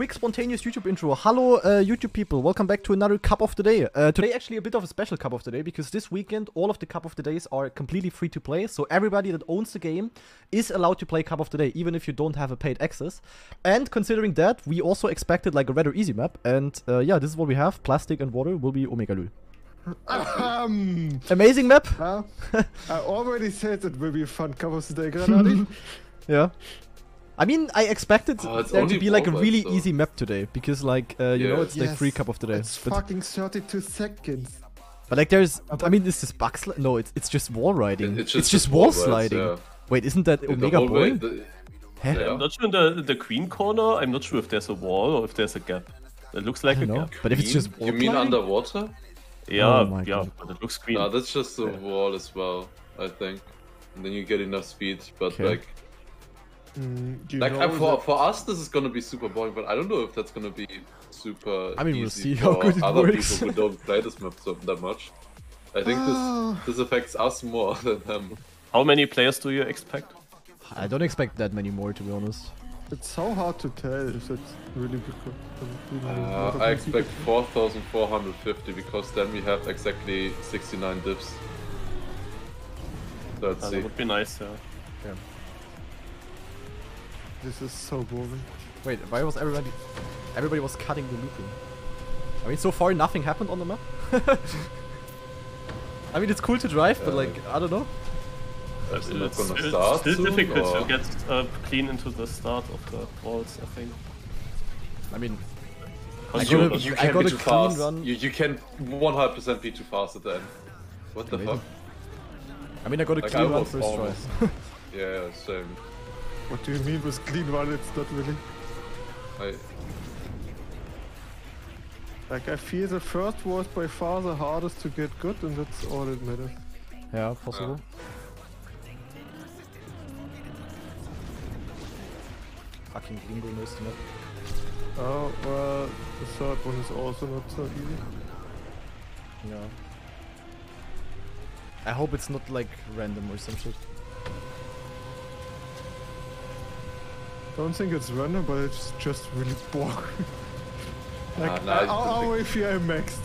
quick spontaneous YouTube intro. Hello, uh, YouTube people. Welcome back to another Cup of the Day. Uh, today, actually, a bit of a special Cup of the Day because this weekend, all of the Cup of the Days are completely free to play. So everybody that owns the game is allowed to play Cup of the Day, even if you don't have a paid access. And considering that, we also expected like a rather easy map. And uh, yeah, this is what we have. Plastic and water will be Omega Lu. Um, Amazing map. I already said it will be a fun Cup of the Day, GranaDy. Yeah. I mean, I expected Oh, there to be like a really though. easy map today because like uh, you know Yeah. it's like free Cup of the Day. It's But, fucking 32 seconds. but like there's, I mean, is this bug sli- No, it's it's just wall riding. It- It's just, wall rides, sliding. yeah. Wait, isn't that The Omega whole way- boring? the- Yeah. I'm not sure in the, the queen corner, I'm not sure if there's a wall or if there's a gap. It looks like a know. gap. But if it's just wall You mean climbing? underwater? Yeah, Oh yeah, God. but it looks green. No, that's just the wall as well, I think. And then you get enough speed, but Okay. like, Mm, like know uh, for that- for us, this is gonna be super boring. But I don't know if that's gonna be super. I mean, we'll easy see how for good it other works. people who don't play this map so that much. I think Ah. this this affects us more than them. How many players do you expect? I don't expect that many more, to be honest. It's so hard to tell if it's really because. Uh, I expect 4,450 because then we have exactly 69 diffs. Let's Uh, see. that would be nice, yeah. This is so boring. Wait, why was everybody? Everybody was cutting the looping. I mean, so far nothing happened on the map. I mean, it's cool to drive, but Uh, like, I don't know. Is it It's not gonna still, start still soon, difficult or- to get uh, clean into the start of the walls, I think. I mean, I you- gotta- You I can got be too fast. run. You, you can 100% be too fast at the end. What the Amazing. fuck? I mean, I got a Like, clean I run was first try. Yeah, same. What do you mean with clean run? It's not really. I, Like, I feel the first was by far the hardest to get good, and that's all that matters. Yeah, possible. Fucking Gringo knows the map. Oh, well, the third one is also not so easy. Yeah. I hope it's not like random or some shit. I don't think it's random, but it's just really boring. like, Ah, no, I I, just I, think- always feel I'm maxed.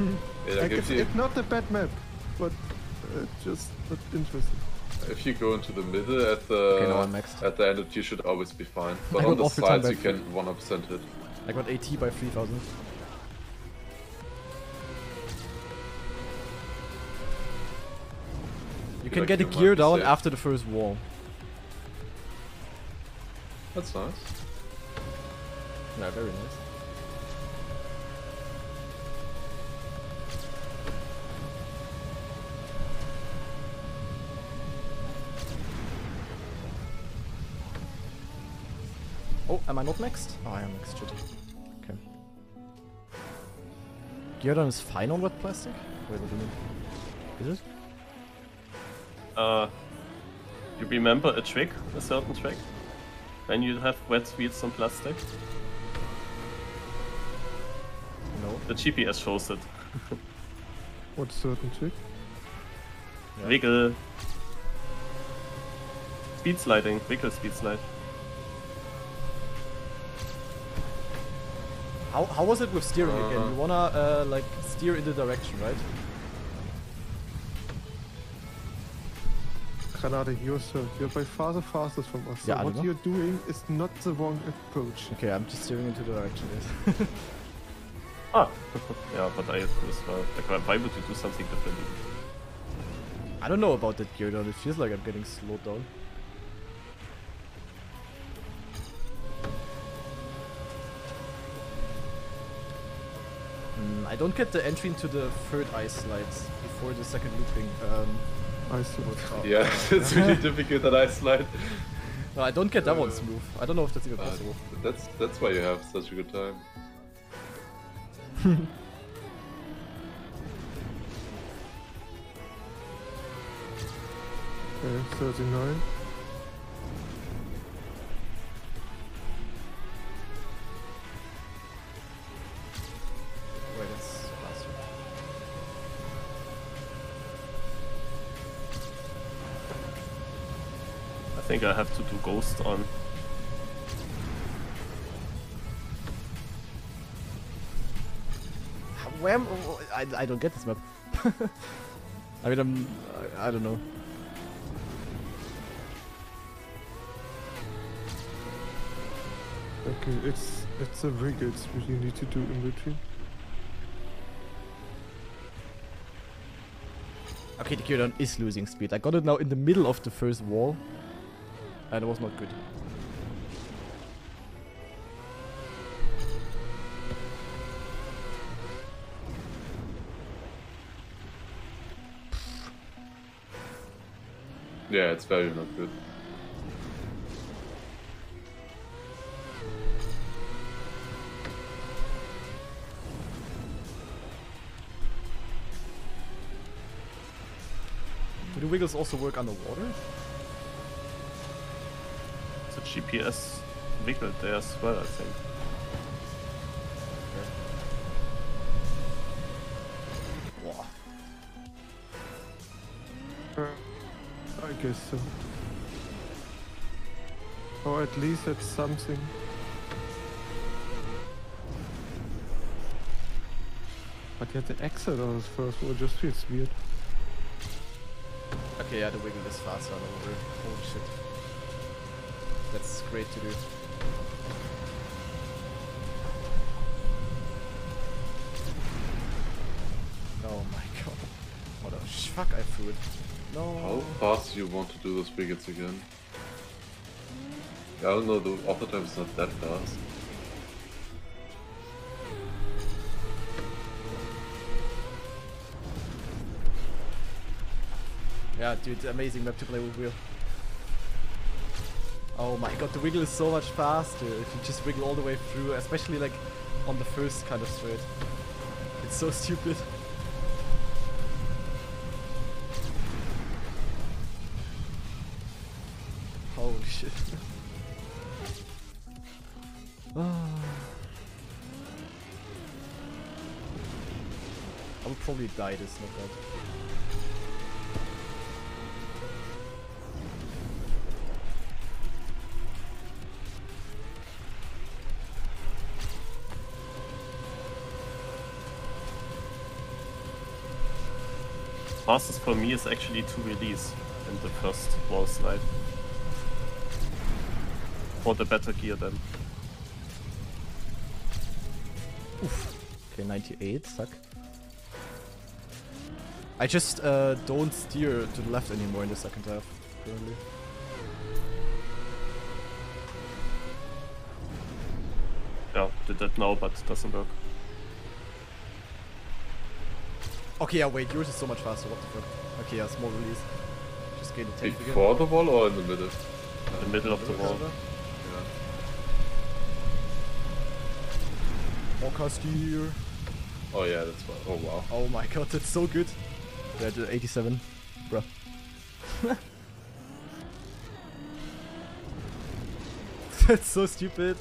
yeah, Like, it's, you, it's not a bad map, but uh, just not interesting. if you go into the middle at the Okay, now at the end, you should always be fine. But I on the sides, you back. can 100% hit. I got AT by 3000. You can like get a you might gear down safe. after the first wall. That's nice. Yeah, very nice. Oh, am I not next? Oh, I am next, shit. Okay. Gear down is fine on wet plastic? Wait, what do you mean? Is it? Uh, you remember a trick, a certain trick? When you have wet wheels on plastic? No. The GPS shows it. What's certain trick? Yeah. Wiggle. Speed sliding, wiggle speed slide. How, how was it with steering again? Uh. You wanna uh, like steer in the direction, right? GranaDy, you're third. You're by far the fastest from us. Yeah, I what know. you're doing is not the wrong approach. Okay, I'm just steering into the direction. Yes. Ah, yeah, but I was uh, like, why- why would you do something differently? I don't know about that gear down. It feels like I'm getting slowed down. Hmm, I don't get the entry into the third ice slides before the second looping. Um, I see what. Yeah, it's really difficult that I slide. no, I don't get that one Uh, smooth. I don't know if that's even Uh, possible. that's that's why you have such a good time. Okay, 39. think I have to do Ghost on. Where am, I, I don't get this map. I mean, I'm, I, I don't know. Okay, it's it's a rig, it's what you need to do in between. Okay, the Kyodon is losing speed. I got it now in the middle of the first wall. Uh, and it was not good. Yeah, it's very not good. Do the wiggles also work underwater? It's a GPS wiggle there as well, I think. Wow. I guess so. Or at least it's something. But yet the exit on this first wall just feels weird. Okay, yeah, the wiggle is faster underwater. Holy shit. Great to do. Oh my god. What a fuck I threw it. No. How fast do you want to do those bigots again? I don't know, the auto time is not that fast. Yeah, dude, amazing map to play with wheel. Oh my god, the wiggle is so much faster if you just wiggle all the way through, especially like on the first kind of straight. It's so stupid. Holy shit. I would probably die this knockout. Fastest for me is actually to release in the first wall slide. For the better gear then. Okay, 98, suck. I just uh, don't steer to the left anymore in the second half, currently. Yeah, did that now, but it doesn't work. Okay, yeah, wait, yours is so much faster, what the fuck. Okay, yeah, small release. Just gain the tank again. Before the wall or in the middle? In The middle of the wall. Yeah. Walker steer. Oh yeah, that's fine. Oh wow. Oh my god, that's so good. Yeah, the 87, bruh. that's so stupid.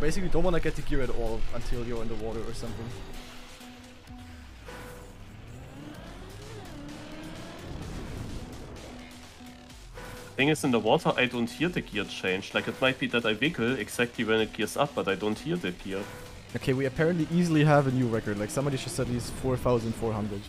Basically, don't want to get the gear at all until you're in the water or something. Thing is, in the water, I don't hear the gear change. Like, it might be that I wiggle exactly when it gears up, but I don't hear the gear. Okay, we apparently easily have a new record. Like somebody just said he's 4,400.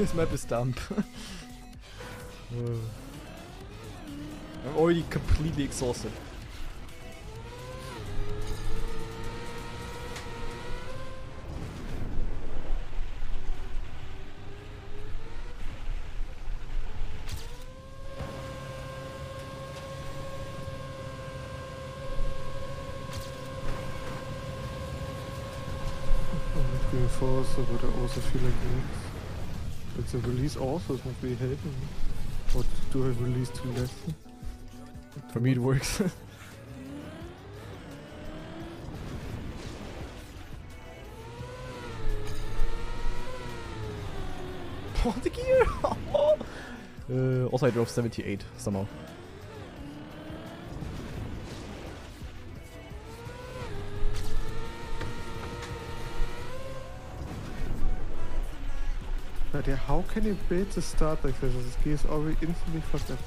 His map is dumb. I'm already completely exhausted. Between four, so would I also feel like this. But the release also is not really helping. What do I release too less? For me, it works. oh, the gear! Uh, also, I drove 78 somehow. But yeah, how can you bait the start like this? This game is already instantly fucked up.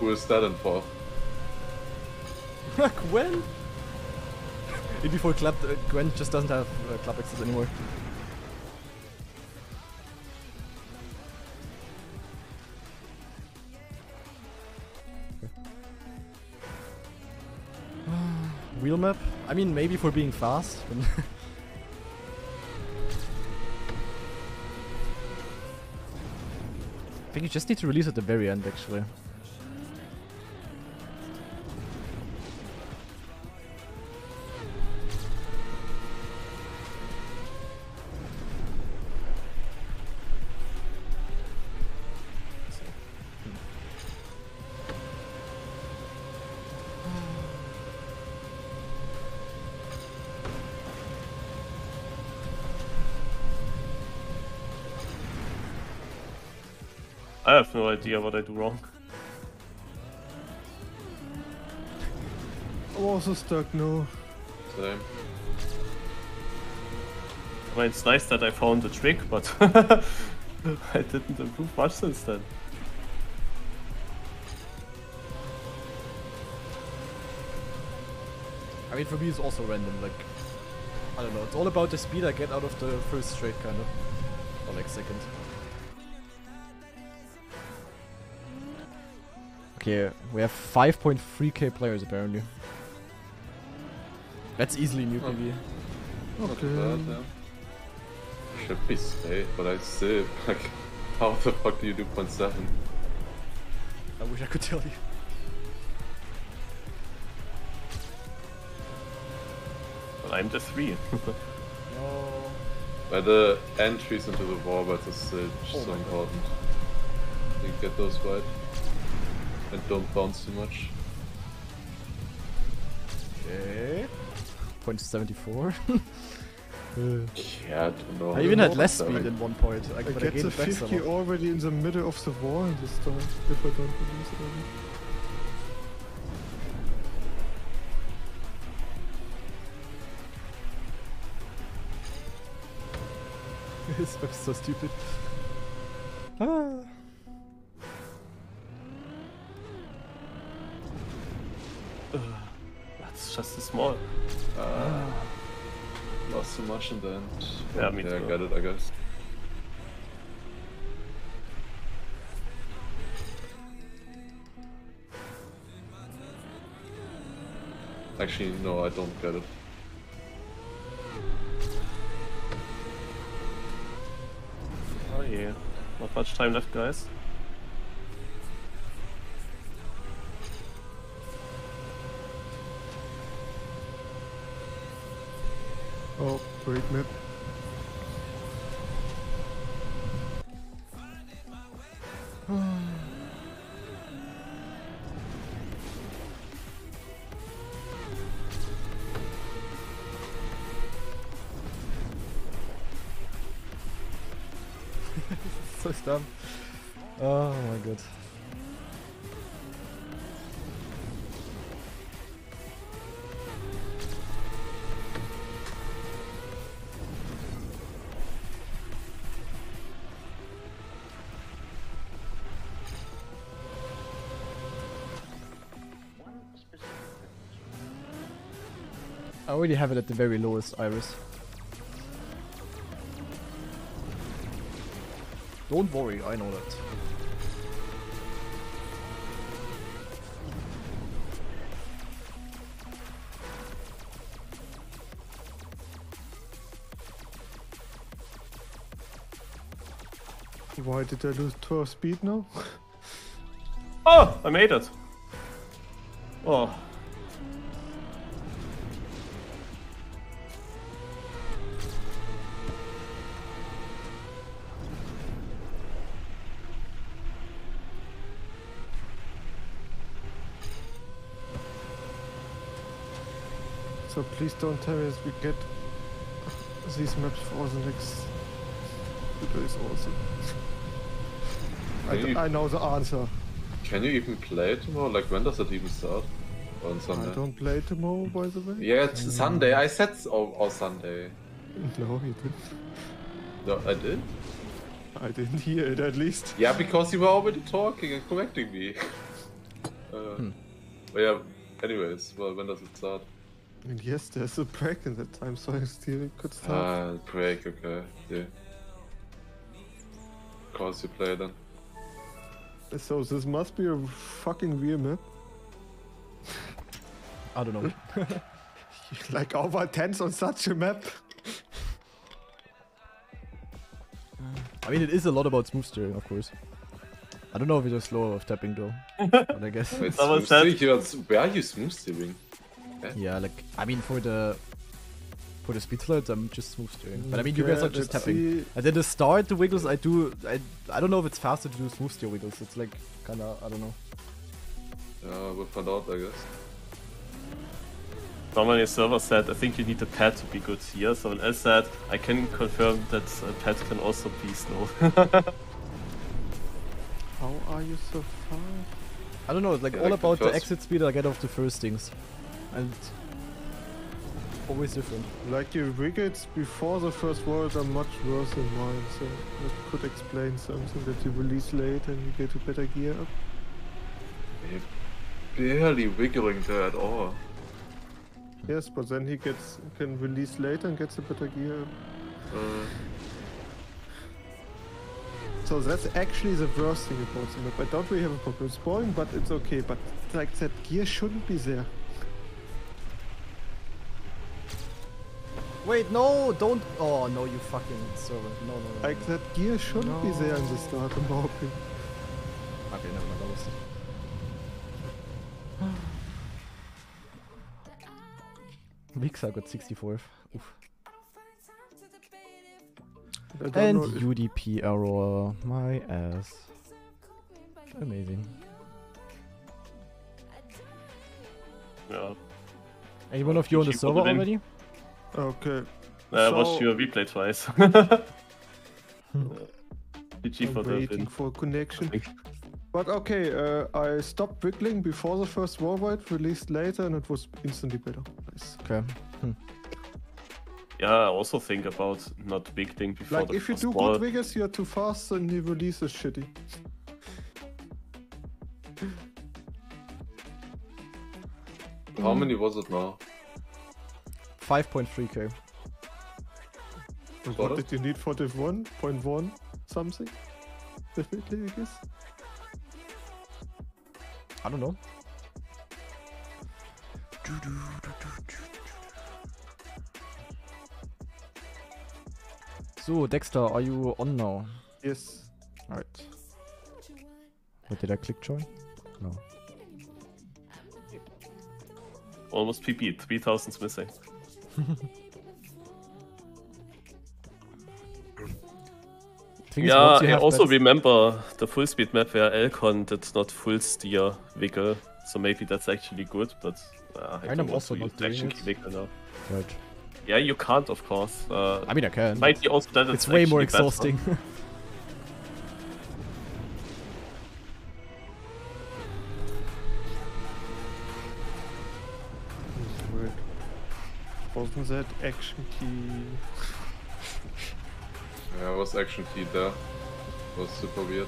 Who is that in for? Gwen? In before club, uh, Gwen just doesn't have uh, club access anymore. Wheel map? I mean, maybe for being fast. think you just need to release at the very end, actually. Have no idea what I do wrong. I'm also stuck, no. Same. I mean, it's nice that I found the trick, but I didn't improve much since then. I mean, for me, it's also random. Like, I don't know. It's all about the speed I get out of the first straight, kind of, or like second. Okay, we have 5.3k players apparently. That's easily new. PV. Not Okay. bad, yeah. Should be safe, but I still like. How the fuck do you do 0.7? I wish I could tell you. But I'm just three. No. But the entries into the wall rides is still Oh so my God. important. You get those right. And don't bounce too much. Okay. Point 74. Uh, Yeah, I don't know. I even had less speed happening. in one point. I, I but I get the it back 50 somehow. already in the middle of the war this time, if I don't release it early. this map is so stupid. Much in. Yeah, me yeah, I too. got it, I guess. Actually, no, I don't get it. Oh yeah. Not much time left, guys. So dumb. Oh my god. Already have it at the very lowest iris. Don't worry, I know that. Why did I lose 12 speed now? Oh, I made it. Oh, So please don't tell us we get these maps for the next is awesome. I, you- I know the answer. Can you even play tomorrow? Like, when does it even start? On Sunday? I don't play tomorrow, by the way. Yeah, it's Sunday. I said s- oh, oh, Sunday. No, you didn't. No, I did? I didn't hear it at least. Yeah, because you were already talking and correcting me. uh, but yeah, anyways, well, when does it start? And yes, there's a break in that time, so I still could start. Ah, break, okay. Yeah. Of course you play then. so this must be a fucking weird map. I don't know. like over tense on such a map. I mean, it is a lot about smooth steering, of course. I don't know if it's slow of tapping though. but I guess. Wait, smooth steering? Are- Where are you smooth steering? Yeah, like I mean for the for the speed slides, I'm just smooth steering. But I mean, you guys are just tapping. see. And then the start, the wiggles, I do. I I don't know if it's faster to do smooth steer wiggles. It's like kind of I don't know. Yeah, we'll find out, I guess. Someone in server said, I think you need a pad to be good here. Someone else said, I can confirm that a pad can also be slow. How are you so far? I don't know. It's like Yeah, all like about the exit speed I get off the first things, and always different. Like your wickets before the first world are much worse than mine, so that could explain something that you release late and you get a better gear up. You're barely wiggling there at all. Yes, but then he gets can release later and gets a better gear. Uh, So that's actually the worst thing about the map. I don't really have a problem. It's boring, but it's okay. But like that gear shouldn't be there. Wait, no, don't. Oh no, you fucking server. No, no, no. Like that gear shouldn't be there in the start, in my opinion. Okay, never mind. I lost it. Vixar got 64th. Oof. I don't And know if- UDP error. My ass. Amazing. yeah. Anyone of you on the GG for server the win. already? Okay. I watched So- your replay twice. GG for I'm the waiting win. for connection. But okay, uh, I stopped wiggling before the first wall ride, released later, and it was instantly better. Nice. Okay. Yeah, I also think about not wiggling before Like the if you do wall. good wiggles, you're too fast, and the release is shitty. how many was it now? 5.3k. And what it. did you need for the 1.1 something? Definitely, I guess. I don't know. So, Dexter, are you on now? Yes. Alright. What did I click join? No. Almost PP, 3000's missing. Yeah, I also remember the full speed map where Elconn did not full steer wiggle, so maybe that's actually good, but uh, I I'm also not doing it. now. Right. Yeah, you can't, of course. Uh, I mean, I can. might be also that it's way more exhausting. Wasn't that action key? Yeah, was action key there. was super weird.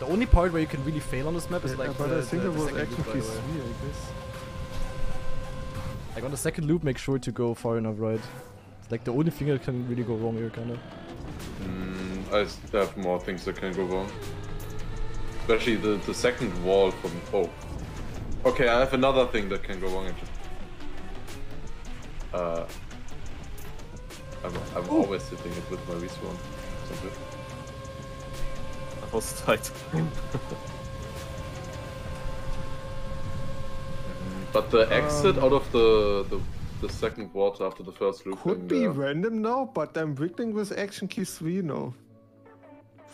the only part where you can really fail on this map is Yeah, like but the, I think the, it the was second action loop, key 3, I guess. Like on the second loop, make sure to go far enough right. It's like the only thing that can really go wrong here, kind of. Mm, I s- have more things that can go wrong. Especially the, the second wall from... Oh. Okay, I have another thing that can go wrong actually. Uh, I'm, I'm always hitting it with my respawn. So good. That was tight. But the exit Um, out of the, the the second water after the first loop Could be there- random now, but I'm wiggling with action key 3 now.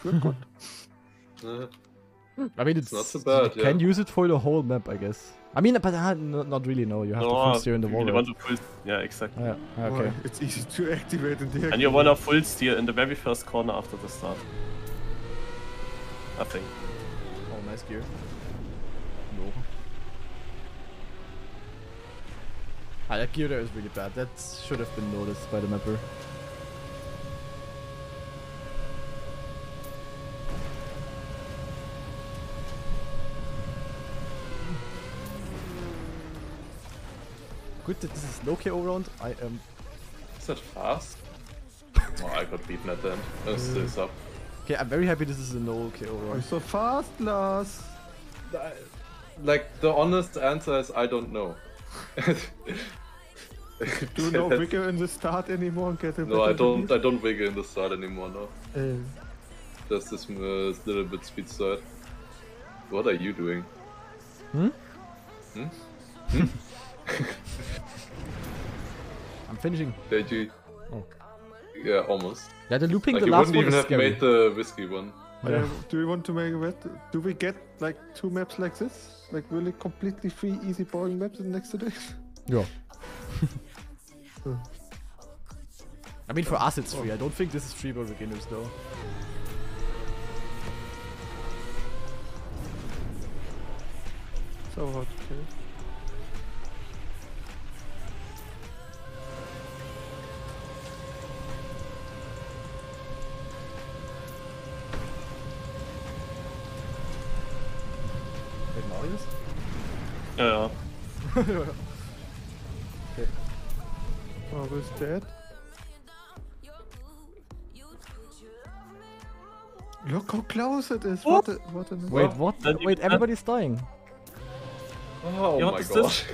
Good, good. I mean, it's, not so bad, You can use it for the whole map, I guess. I mean, but uh, not really. No, you have to full steer in the you wall. really right? want to full, yeah, exactly. Yeah. Okay. Why? It's easy to activate and deactivate. And you want to full steer in the very first corner after the start. I think. Oh, nice gear. No. Ah, that gear there is really bad. That should have been noticed by the mapper. Good that this is no KO round. I am. Is that fast? oh, I got beaten at the end. Let's this up. Okay, I'm very happy this is a no KO Why round. so fast, Lars? Like, the honest answer is I don't know. Do no vigor in the start anymore and get a No, I don't. I don't wiggle in the start anymore. No, Uh, just this uh, little bit speed side. What are you doing? Hmm? Hmm? I'm finishing. Did you? Oh. Yeah, almost. Yeah, the looping Like the you last wouldn't one even is have scary. made the whiskey one. Yeah. uh, do we want to make a bet? Do we get like two maps like this? Like really completely free, easy, boring maps in the next two days? Yeah. I mean, for us it's free. I don't think this is free for beginners though. So hard to kill. Oh, who's dead? Look how close it is. What? a, what a Wait, what? Then Wait, everybody's dying. Oh Yeah, my is god. this?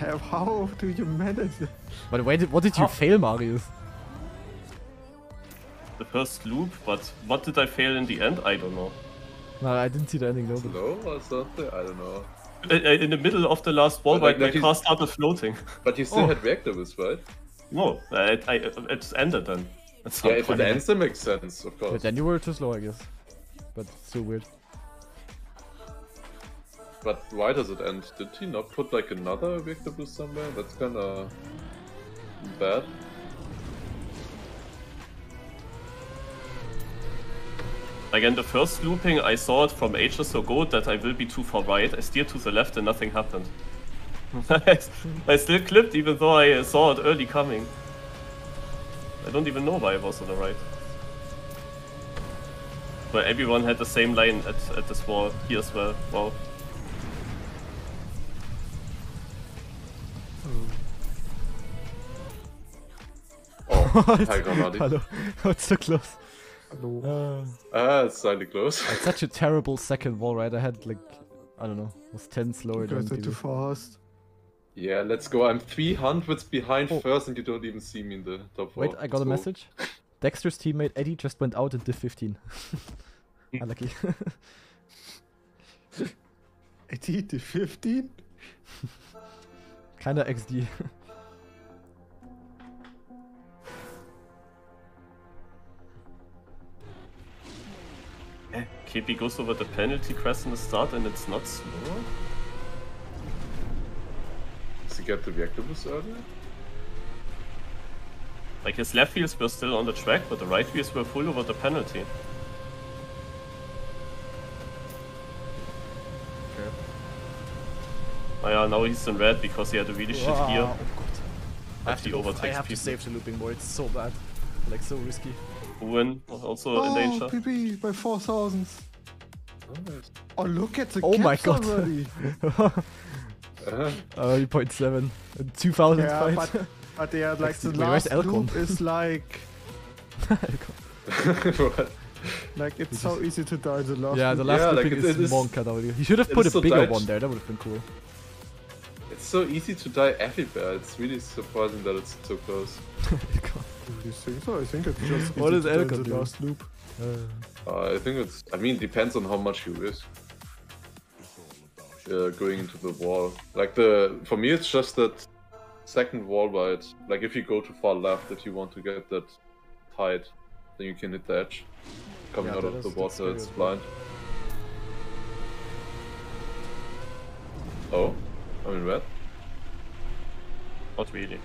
How, how do you manage it? But wait, what did you How- fail, Marius? The first loop, but what did I fail in the end? I don't know. No, I didn't see the ending though. but- Slow or something? I don't know. Uh, uh, In the middle of the last wall, But like- my, my like car started floating. But you still Oh. had reactables, right? No, uh, it, I, it ended then. At some Yeah, if it ends, it makes sense, of course. But course. then you were too slow, I guess. But it's still weird. But why does it end? Did he not put like another reactable somewhere? That's kinda bad. Again, the first looping, I saw it from ages ago that I will be too far right. I steered to the left and nothing happened. I still clipped even though I saw it early coming. I don't even know why I was on the right. But everyone had the same line at, at this wall here as well. Wow. Oh, hi GranaDy. Hello. Oh, it's so close. Hello. Uh, Ah, it's slightly close. it's such a terrible second wall, right? I had like, I don't know, was 10 slower You than guys are too fast. yeah, let's go. I'm 300 behind Oh. first and you don't even see me in the top four. Wait, I got a So- message. Dexter's teammate Eddie just went out in div 15. Unlucky. At the 15? Kinda XD. KP goes over the penalty crest in the start and it's not slow? Does he get the reactables earlier? Like his left wheels were still on the track, but the right wheels were full over the penalty. Oh yeah, now he's in red because he had a really shit Wow, gear. Oh god. I But have, he to, go- I overtakes have to save the looping more, it's so bad. Like, so risky. Owen was also in Oh, danger. PP by 4,000. Oh, look at the Oh my God. already. Uh, Uh, 0.7. 2000 yeah, fights. but, but yeah, like Actually, the wait, last Elconn? loop is like, what? like it's so easy to die the last yeah, the last Yeah, like, looping it- is it is- monk out He should have put a so bigger tight. one there, that would have been cool. It's so easy to die everywhere. It's really surprising that it's so close. Do you think so? I think it's just What easy is to die in Elconn the last loop. Uh, I think it's. I mean, depends on how much you risk. Uh, going into the wall, like the for me, it's just that second wall wide. Like if you go too far left, if you want to get that tight, then you can hit the edge. Coming Yeah, out of is- the water, it's good. blind. Oh, I mean red. Not really.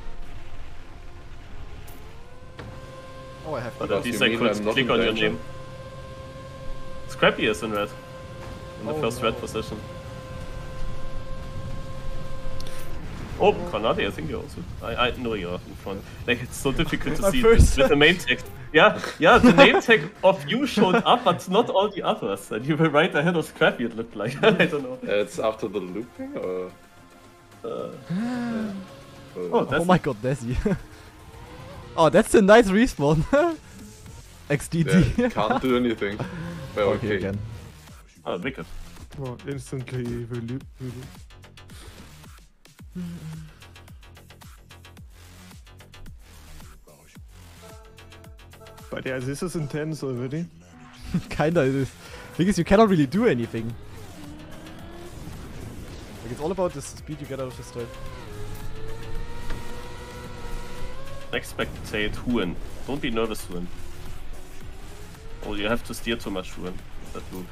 Oh, I have But to. at least I could click on your danger? name. Scrapie is in red. In the Oh, first no. red position. Oh, Konate, I think you also. I, I know you're in front. Like, it's so difficult to see first- with the name tag. Yeah, yeah, the name tag of you showed up, but not all the others. And you were right ahead of Scrapie, it looked like. I don't know. It's after the looping or. Uh, Uh, oh, Oh my god, Desi. Oh, that's a nice respawn. XDD. yeah, can't do anything. Well, okay, okay. again. oh, wicked. Oh, instantly relu- relu- But yeah, this is intense already. Kinda it is. Thing is, you cannot really do anything. Like, it's all about the speed you get out of the start. Expectate Huan. Don't be nervous, Huan. Oh, you have to steer too much, Huan. That move.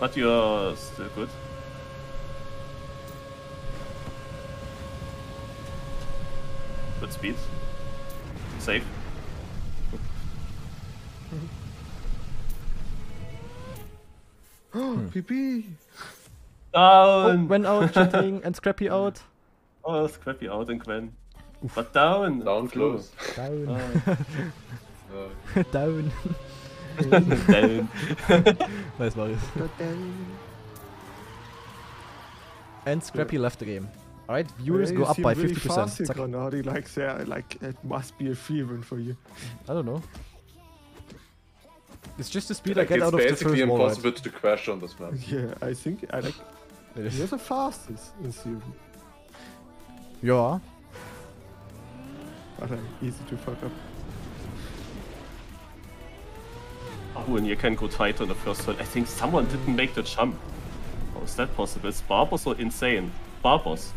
But you're still good. Good speed. Safe. Oh, PP! Oh, Down! when out, chatting, and Scrapie out. Oh, Scrapie out and Gwen. But down! Down close. Down. Uh, Down. down. nice, Marius. And Scrapie left the game. Alright, viewers Yeah, go up by really 50%. fast here, Zack. GranaDy, like, there, like, it must be a free feeling for you. I don't know. It's just the speed I like, get it's out of the basically first wall ride. impossible to crash on this map. Yeah, I think I like. It is. You're the fastest in theory, Yeah. but uh, easy to fuck up. Oh, and you can go tight on the first one. I think someone didn't make the jump. How is that possible? Is Barboss so insane? Barboss.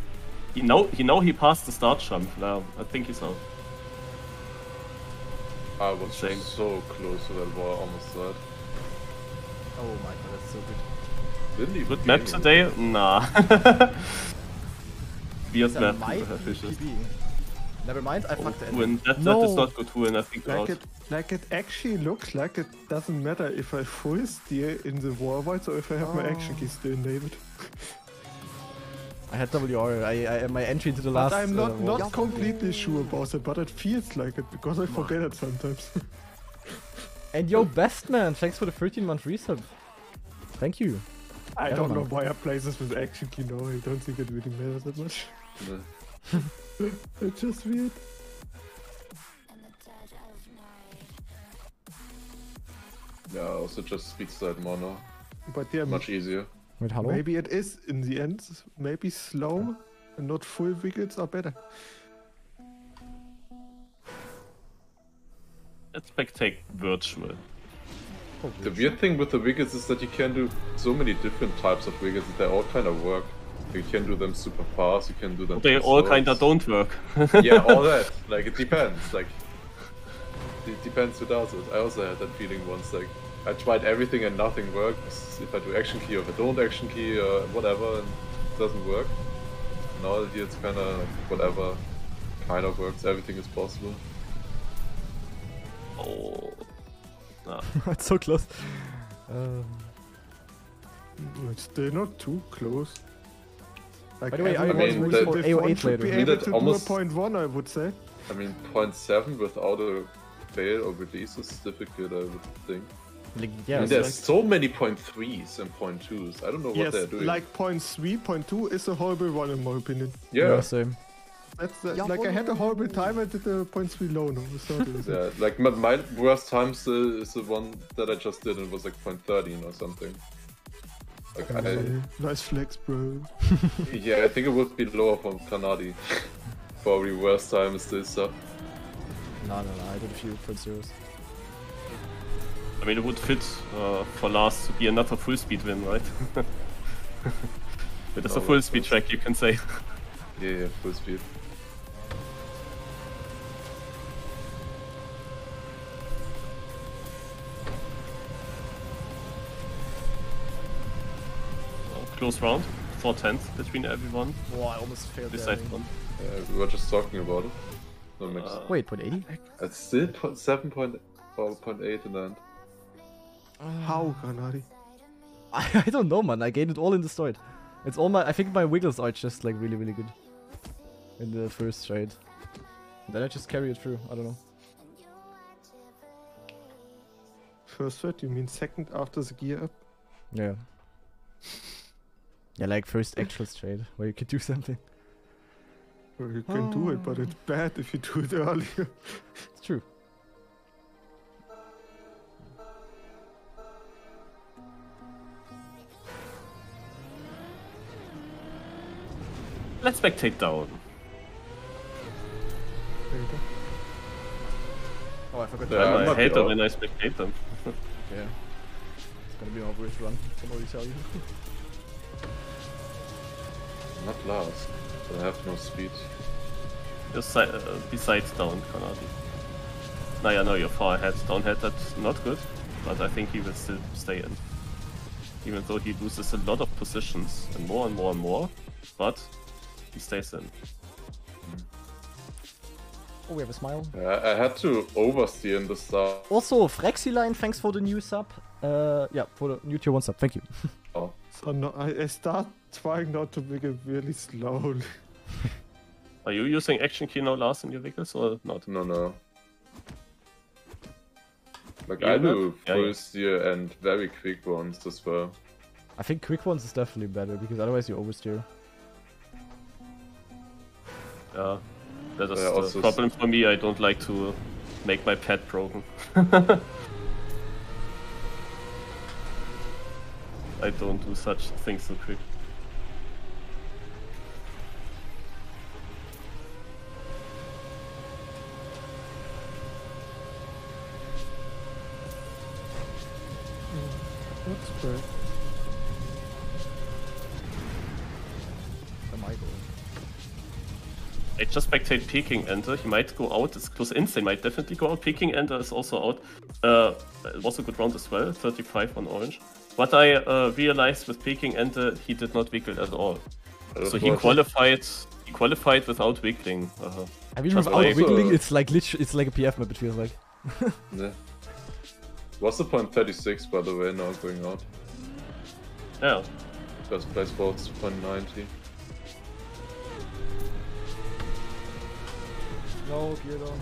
He know he know he passed the start jump. Now I think he's out. I was Shame. so close to that wall, almost died. Oh my god, that's so good. Didn't even Good map today? Nah. Weird That map. might uh, fishes. Never mind, I fucked the Huan, ending. that, no. that is not good, Huan. I think Like out. it, like it actually looks like it doesn't matter if I full steer in the wall rides or if I have my action Oh. key still enabled. I had WR. I, I my entry into the last. But last. I'm not uh, wall. not completely sure about it, but it feels like it because I forget it sometimes. And yo, best man, thanks for the 13 month resub. Thank you. I Yeah, don't know man. why I play this with action key now. I don't think it really matters that much. Yeah. It's just weird. Yeah, also just speed side mono. But yeah, Much easier. Wait, hello? maybe it is in the end. Maybe slow and not full wickets are better. Let's back take virtual. The weird thing with the wickets is that you can do so many different types of wickets. They all kind of work. You can do them super fast. You can do them. They all kinda don't work. yeah, all that. Like it depends. Like it depends who does it. I also had that feeling once. Like I tried everything and nothing works. If I do action key or if I don't action key or whatever, and it doesn't work. Now here it's kind of like whatever kind of works. Everything is possible. Oh. Nah. it's so close. Um, It's still not too close. Like By the way, are you everyone going who's to in do Div AO8 later? be able to almost- do a point one, I would say. I mean, point seven without a fail or release is difficult. I would think. like, I yeah, mean, there's like, so many point threes and point twos. I don't know what yes, they're doing. like point three, point two is a horrible one in my opinion. yeah, yeah, same. That's uh, like I had a horrible time. I did a point three low. No, it's not. Is it? yeah. Like my, my worst times uh, is the one that I just did, and it was like point thirteen or something. Like I, Okay, Nice flex, bro. yeah, I think it would be lower from Kanadi. Probably worst time is this stuff. No, no, no, I did a few point zeros. I mean, it would fit uh, for last to be another full speed win, right? it is No, a full speed track, you can say. Yeah, yeah, full speed. Close round. four tenths between everyone. Oh, I almost failed Besides that. one. Uh, we were just talking about it. No mix. Uh, Wait, point 80? It's still po- 7.8 or 0.8 in the end. How, GranaDy? I, I don't know, man. I gained it all in the start. It's all my. I think my wiggles are just like really, really good in the first trade. Then I just carry it through. I don't know. First thread, you mean second after the gear up? Yeah. Yeah, like first actual trade where you could do something. Well, you can do it, but it's oh. bad if you do it earlier. It's true. Let's spectate down. Oh, I forgot. Yeah, to I'm I not hate the it when I spectate them. Yeah. It's gonna be an overage run. Can already tell you. Not last. But I have no speed. Just si- uh, besides down, Kanadi. Now I know you're far ahead. Down head, that's not good, but I think he will still stay in. Even though he loses a lot of positions, and more and more and more, but he stays in. Oh, we have a smile. I, I had to oversteer in the start. Also, Frexiline, thanks for the new sub. Uh, yeah, for the new tier one sub. Thank you. So no, I, I start trying not to make it really slowly. Are you using action key now, Lars, in your vehicles or not? No, no. Like You I not? do Yeah, full yeah. steer and very quick ones as well. I think quick ones is definitely better because otherwise you oversteer. Yeah, that is Yeah, the problem for me. I don't like to make my pad broken. I don't do such things so quick. That's bad. Am I going? I just spectate Peking Enter. He might go out. It's close in. They might definitely go out. Peking Enter is also out. Uh, it was a good round as well. 35 on orange. What I uh, realized with Peking Enter, he did not wiggle at all. That So he qualified. He qualified without wiggling. Uh-huh. I mean, Just without like- wiggling, it's like literally, it's like a PF map. It feels like. Yeah. What's the point 36 by the way now going out? Yeah. First place votes point 90. No, gear down.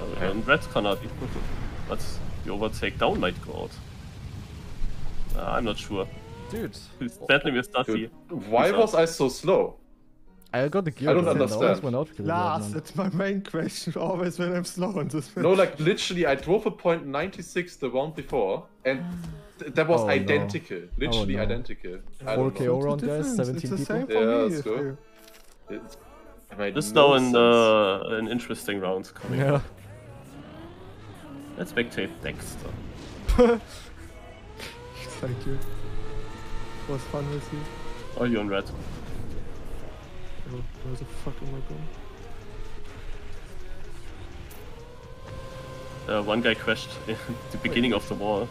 Uh, and red cannot be. but the overtake down might go out. Uh, I'm not sure. Dude, It's badly with Duffy. Dude, why was I so slow? I got the gear. I don't down, always understand. went out because Last, that's my main question. Always when I'm slow on this match. No, like literally, I drove a point 96 the round before, and th- that was Oh, no. identical. Literally no. identical. I 4 KO know. What's the round, guys. 17 it's the people. same for Yeah, me. that's if true. It's, it made This no now an uh, an interesting round coming. Yeah. Let's spectate Dexter. Thank you. It was fun with you. Are you on red? Oh, where the fuck am I going? Uh, one guy crashed in the beginning of the war.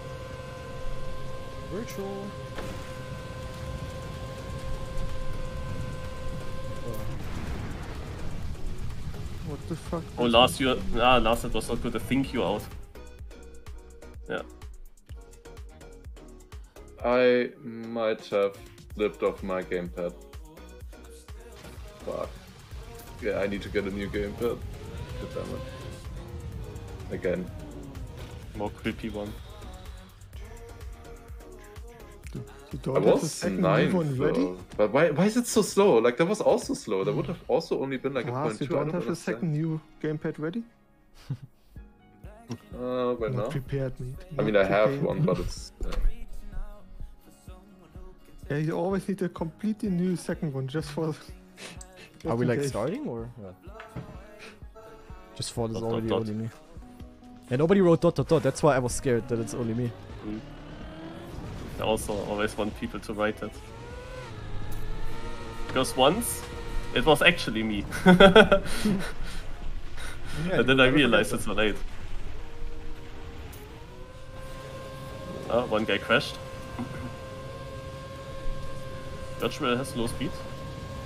Virtual. What the fuck? Oh, last you ah last it was not good. I think you out. Yeah. I might have flipped off my gamepad. Fuck. Yeah, I need to get a new gamepad. God damn it. Again. More creepy one. You I don't have was second nine, new one ready? But why, why is it so slow? Like, that was also slow. That would have also only been like a Last, point you two. I don't don't have a second new gamepad ready? Uh, well, Not no. prepared, mate. I mean, Not I have one, but it's. Uh, Yeah, you always need a completely new second one just for. Are we like case. starting or? Yeah. Just for it's Dot, dot, already dot. only me. Yeah, nobody wrote dot dot dot. That's why I was scared that it's only me. I also always want people to write it. Because once it was actually me. Yeah, and then I realized it's so late. Ah, one guy crashed. Virtual has low speed,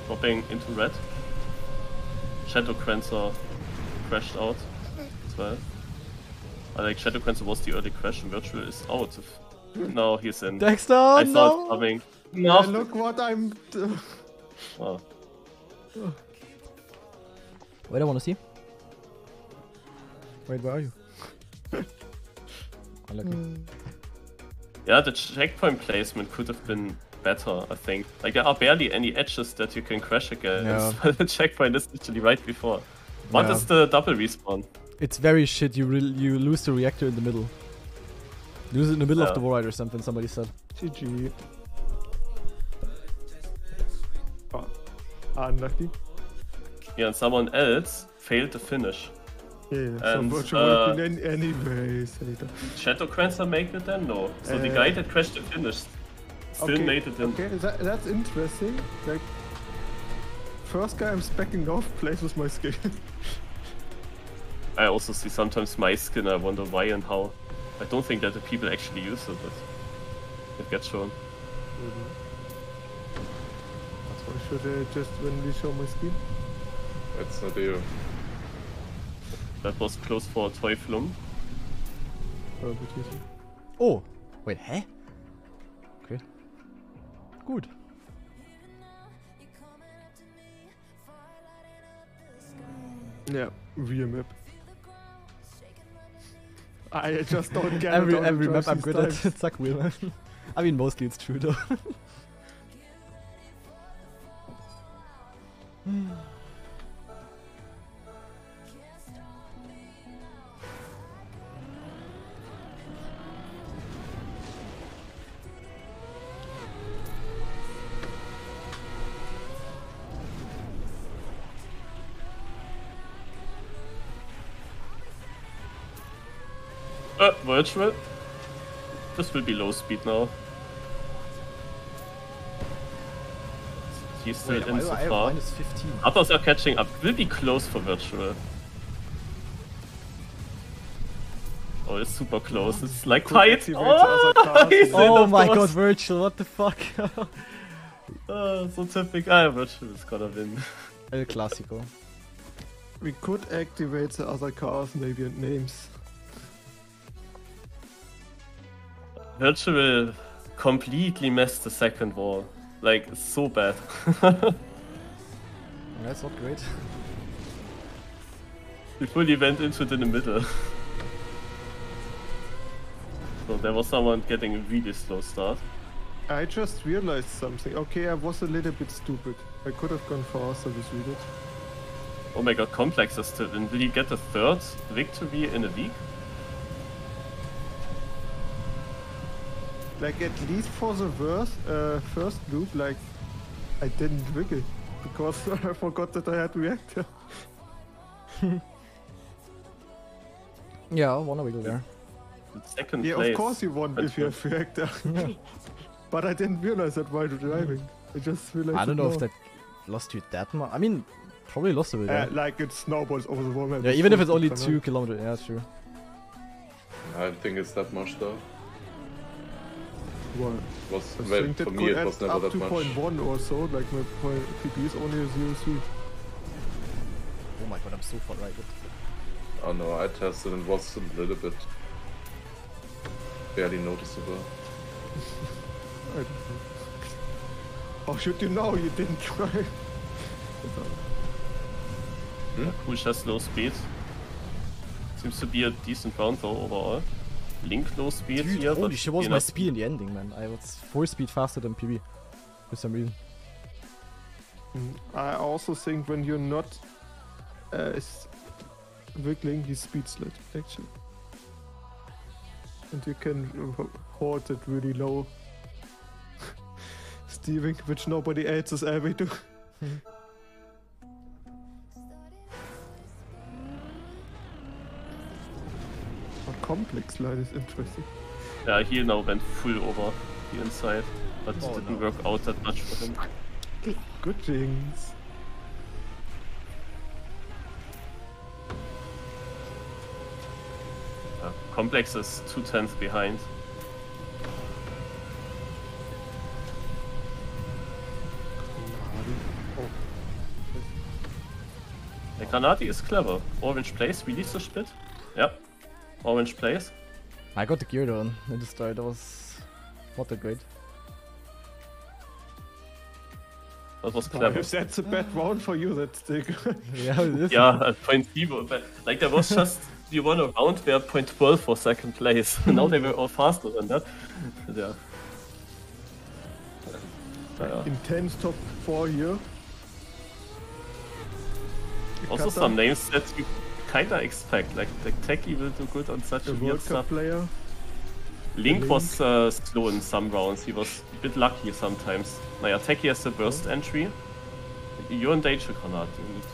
dropping into red. Shadow Crancer crashed out as well. I like Shadow Crancer was the early crash and Virtual is out. Now he's in. Dexter, I saw no! it coming. Yeah, No! look what I'm. Oh. Wait, I want to see. Wait, where are you? Unlucky. Yeah, the checkpoint placement could have been better, I think. Like, there are barely any edges that you can crash against. Yeah. the checkpoint is literally right before. What Yeah. is the double respawn? It's very shit. You re- you lose the reactor in the middle. Lose it in the middle Yeah. of the wall ride or something. Somebody said. GG. Oh, ah, unlucky. Yeah, and someone else failed to finish. Yeah, so And, virtual uh, would have been an later. Shadow Crancer make it then? No. So the Uh, guy that crashed and finished still okay, made it in. Okay, that, that's interesting. Like, first guy I'm specking off plays with my skin. I also see sometimes my skin, I wonder why and how. I don't think that the people actually use it, but it gets shown. Or should I just when we show my skin? That's not you. That was close for Toy Flum. Oh, wait, hä? Okay. Gut. Yeah, real map. I just don't get every it. every map I'm good at. Suck wheel. I mean, mostly it's true though. Virtual. This will be low speed now. He's still in so far. minus 15. Others are catching up. Will be close for virtual. Oh, it's super close. It's like Could tight. activate the other Oh, he's Oh of my god. Virtual, what the fuck? Uh, so typical. Ah, virtual is gonna win. El Clasico. We could activate the other cars, maybe and names. Virtual äh, completely messed the second wall. Like, so bad. That's not great. He fully went into it in the middle. so there was someone getting a really slow start. I just realized something. Okay, I was a little bit stupid. I could have gone faster with Reddit. Oh my god, Complex is still in. Will he get a third victory in a week? Like at least for the verse, uh, first loop, like I didn't wiggle because I forgot that I had reactor. Yeah, I wanna wiggle there. Second Yeah, place. of course you won if you have reactor. but I didn't realize that while driving. I just realized. I don't it know if that lost you that much. I mean, probably lost a bit. Uh, yeah. like it snowballs over the wall. map. yeah, even if it's only two kilometers. Yeah, that's true. I don't think it's that much though. Well, It was, I well, think that me it was never up that to much. point one or so. Like my point PP is only a zero three. Oh my god, I'm so far right. Oh no, I tested and it was a little bit barely noticeable. I don't know. How should you know you didn't try? Push has low speed. Seems to be a decent though overall. Link low speed Dude, here. holy but shit, was my speed in the ending, man. I was four speed faster than PB. For some reason. I also think when you're not uh, s- wiggling, you speed slid actually, and you can hold it really low. Steering, which nobody else is able to. complex line is interesting. Yeah, he now went full over the inside, but Oh, didn't no. work out that much for him. Good jinx. Uh, Complex is two tenths behind. Oh, Der Granati is clever. Orange plays, release the split. Yep. Orange plays. I got the gear down in the start. That was not that great. That was clever. if that's a bad ah. round for you, that's still good. Yeah, it is. Yeah, at point zero. But like there was just the one round where point 12 was second place. now they were all faster than that. Yeah. Yeah. Uh, Intense top four here. Also Kata, some names that you kinda expect, like like Techie will do good on such The weird stuff. player. Link was uh, slow in some rounds, he was a bit lucky sometimes. Naja, Techie has the burst entry. You're in danger, Granat, you need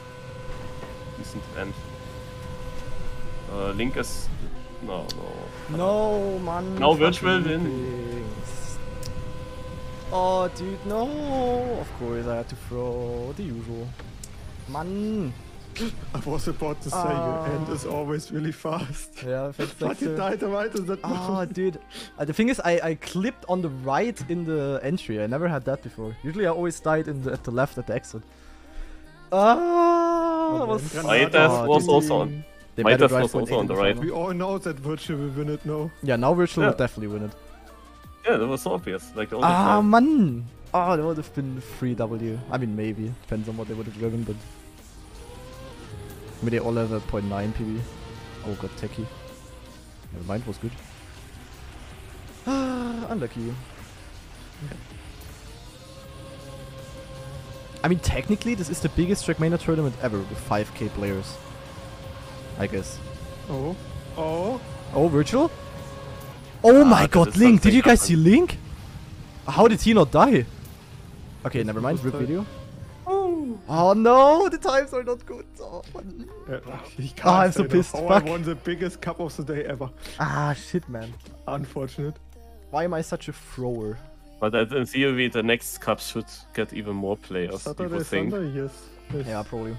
decent end. Uh, Link is... no, no. No, man. Now fucking virtual win. loopings. Oh, dude, no. Of course, I had to throw the usual. Man. I was about to say Ah. your end is always really fast. Yeah, thanks, But thanks. you uh, died right in that Ah, moment. dude. Uh, the thing is, I, I clipped on the right in the entry. I never had that before. Usually, I always died in the, at the left at the exit. Ah, that Oh, was. My death Oh, was dude. also on. They My death was also on the the right. We all know that Virtual will win it now. Yeah, now Virtual Yeah. would definitely win it. Yeah, that was obvious. Like the Ah, time. man. Oh, that would have been 3W. I mean, maybe. Depends on what they would have driven, but. I mean, they all have a 0.9 PB. Oh god, techie. Never mind, was good. Ah, unlucky. I mean, technically, this is the biggest Trackmania tournament ever with 5k players. I guess. Oh. Oh. Oh, virtual? Oh Ah, my god, Link! Did you guys see Link? How did he not die? Okay, never mind. Rip video. Oh no, the times are not good. Oh, man. Yeah, he Oh, I'm so pissed, Oh, fuck. I won the biggest cup of the day ever. ah shit, man. Unfortunate. Why am I such a thrower? But uh, in theory, the next cup should get even more players. Saturday, People think. Sunday, yes. yes. Yeah, probably.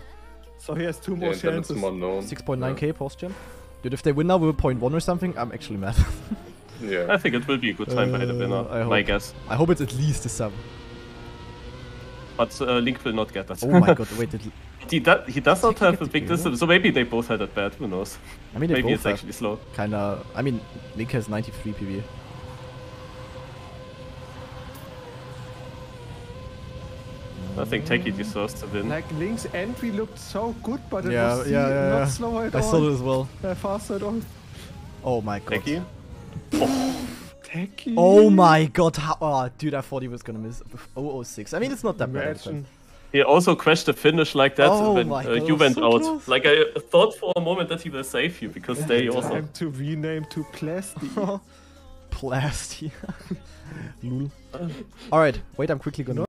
So he has two Yeah, more and then it's chances. 6.9k post gen. Dude, if they win now with a 0.1 or something, I'm actually mad. Yeah. I think it will be a good time by the Uh, winner. I My hope. guess. I hope it's at least a 7. But uh, Link will not get that. Oh my god, wait, did, he, do- he does not have a the big kill? distance, so maybe they both had it bad. Who knows? I mean, they Maybe both it's have actually slow. kinda. I mean, Link has 93 PB. I think Techie deserves to win. Like Link's entry looked so good, but it Yeah, was yeah, yeah, not yeah. slow at I all. saw it as well. Uh, fast at all. Oh my god. Techie? Techie. Oh my god, how, oh, dude, I thought he was gonna miss 006. I mean, it's not that bad. Imagine. time. He also crashed the finish like that Oh when uh, God, you went so out. close. Like I thought for a moment that he will save you because they also. Time to rename to Plasty. Plasty. Lul. Alright, wait, I'm quickly gonna